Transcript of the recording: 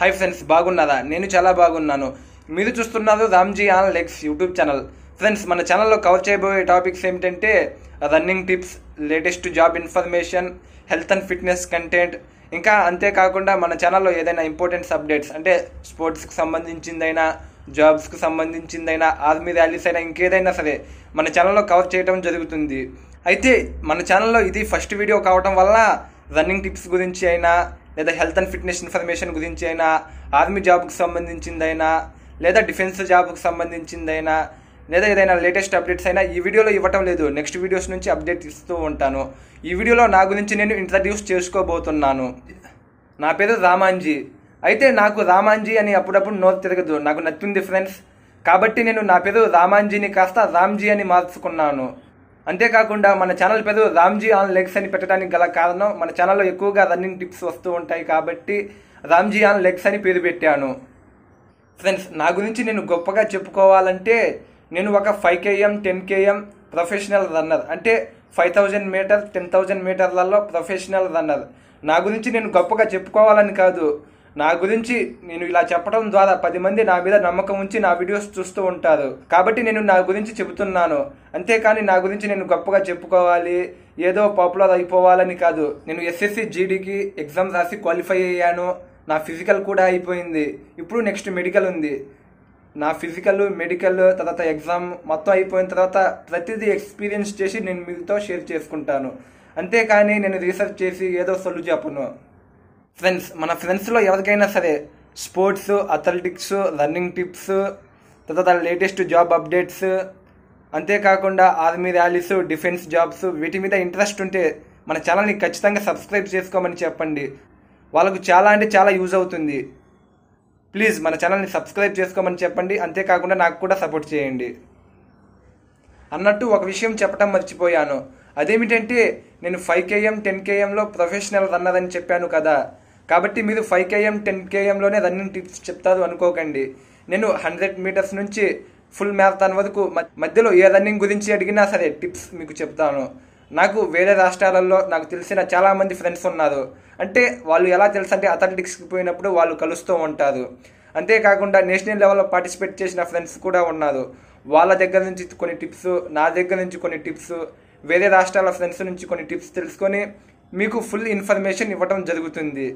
Hi friends బాగున్నారా? నేను చాలా బాగున్నాను. మీరు చూస్తున్నారు రామ్జీ ఆన్ లెక్స్ యూట్యూబ్ ఛానల్. ఫ్రెండ్స్ మన ఛానల్లో కవర్ చేయబోయే టాపిక్స్ ఏమిటంటే running tips latest job information health and fitness content ఇంకా అంతేకాకుండా మన ఛానల్లో ఏదైనా ఇంపార్టెంట్స్ అప్డేట్స్ అంటే స్పోర్ట్స్కి సంబంధించిందైనా జాబ్స్కి సంబంధించిందైనా ఆర్మీ ర్యాలీస్ అయినా ఇంకేదైనా సరే మన ఛానల్లో కవర్ చేయడం జరుగుతుంది. అయితే మన ఛానల్లో ఇది ఫస్ట్ వీడియో కావటం వల్ల రన్నింగ్ టిప్స్ గురించి అయినా లేదా హెల్త్ అండ్ ఫిట్నెస్ ఇన్ఫర్మేషన్ గురించి అయినా ఆర్మీ జాబ్కి సంబంధించిందైనా లేదా డిఫెన్స్ జాబ్కి సంబంధించిందైనా లేదా ఏదైనా లేటెస్ట్ అప్డేట్స్ అయినా ఈ వీడియోలో ఇవ్వటం లేదు. నెక్స్ట్ వీడియోస్ నుంచి అప్డేట్ ఇస్తూ ఉంటాను. ఈ వీడియోలో నా గురించి నేను ఇంట్రడ్యూస్ చేసుకోబోతున్నాను. నా పేరు రామాంజీ. అయితే నాకు రామాంజీ అని అప్పుడప్పుడు నోరు తిరగదు. నాకు నచ్చింది ఫ్రెండ్స్ కాబట్టి నేను నా పేరు రామాంజీని కాస్త రామ్జీ అని మార్చుకున్నాను. అంతేకాకుండా మన ఛానల్ పేరు రామ్జీ ఆన్ లెగ్స్ అని పెట్టడానికి గల కారణం మన ఛానల్లో ఎక్కువగా రన్నింగ్ టిప్స్ వస్తూ ఉంటాయి కాబట్టి రామ్జీ ఆన్ లెగ్స్ అని పేరు పెట్టాను. ఫ్రెండ్స్ నా గురించి నేను గొప్పగా చెప్పుకోవాలంటే నేను ఒక five KM ten KM professional runner అంటే five thousand meter ten thousand మీటర్లలో professional runner నా గురించి నేను గొప్పగా చెప్పుకోవాలని కాదు. నా గురించి నేను ఇలా చెప్పడం ద్వారా పది మంది నా మీద నమ్మకం ఉంచి నా వీడియోస్ చూస్తూ ఉంటారు. కాబట్టి నేను నా గురించి చెబుతున్నాను. అంతేకాని నా గురించి నేను గొప్పగా చెప్పుకోవాలి. ఏదో పాపులర్ అయిపోవాలని కాదు. నేను ఎస్ఎస్సి జీడీకి ఎగ్జామ్ రాసి క్వాలిఫై అయ్యాను. నా ఫిజికల్ కూడా అయిపోయింది. ఇప్పుడు నెక్స్ట్ మెడికల్ ఉంది. నా ఫిజికల్ మెడికల్ తర్వాత ఎగ్జామ్ మొత్తం అయిపోయిన తర్వాత ప్రతిదీ ఎక్స్పీరియన్స్ చేసి నేను మీతో షేర్ చేసుకుంటాను. అంతేకాని నేను రీసెర్చ్ చేసి ఏదో సొల్లు చెప్పను ఫ్రెండ్స్ మన ఫ్రెండ్స్లో ఎవరికైనా సరే స్పోర్ట్స్ అథ్లెటిక్స్ రన్నింగ్ టిప్స్ తర్వాత లేటెస్ట్ జాబ్ అప్డేట్స్ అంతేకాకుండా ఆర్మీ ర్యాలీస్ డిఫెన్స్ జాబ్స్ వీటి మీద ఇంట్రెస్ట్ ఉంటే మన ఛానల్ని ఖచ్చితంగా సబ్స్క్రైబ్ చేసుకోమని చెప్పండి. వాళ్ళకు చాలా అంటే చాలా యూజ్ అవుతుంది. ప్లీజ్ మన ఛానల్ని సబ్స్క్రైబ్ చేసుకోమని చెప్పండి. అంతేకాకుండా నాకు కూడా సపోర్ట్ చేయండి. అన్నట్టు ఒక విషయం చెప్పడం మర్చిపోయాను. అదేమిటంటే నేను ఫైవ్ కేఎం టెన్ కేఎంలో ప్రొఫెషనల్ రన్నర్ అని చెప్పాను కదా. కాబట్టి మీరు ఫైవ్ కేఎం టెన్ కేఎంలోనే రన్నింగ్ టిప్స్ చెప్తారు అనుకోకండి. నేను హండ్రెడ్ మీటర్స్ నుంచి ఫుల్ మ్యారథాన్ వరకు మధ్యలో ఏ రన్నింగ్ గురించి అడిగినా సరే టిప్స్ మీకు చెప్తాను. నాకు వేరే రాష్ట్రాలలో నాకు తెలిసిన చాలామంది ఫ్రెండ్స్ ఉన్నారు. అంటే వాళ్ళు ఎలా తెలుసు అంటే అథ్లెటిక్స్కి పోయినప్పుడు వాళ్ళు కలుస్తూ ఉంటారు. అంతేకాకుండా నేషనల్ లెవెల్లో పార్టిసిపేట్ చేసిన ఫ్రెండ్స్ కూడా ఉన్నారు. వాళ్ళ దగ్గర నుంచి కొన్ని టిప్స్ నా దగ్గర నుంచి కొన్ని టిప్స్ వేరే రాష్ట్రాల ఫ్రెండ్స్ నుంచి కొన్ని టిప్స్ తెలుసుకొని మీకు ఫుల్ ఇన్ఫర్మేషన్ ఇవ్వడం జరుగుతుంది.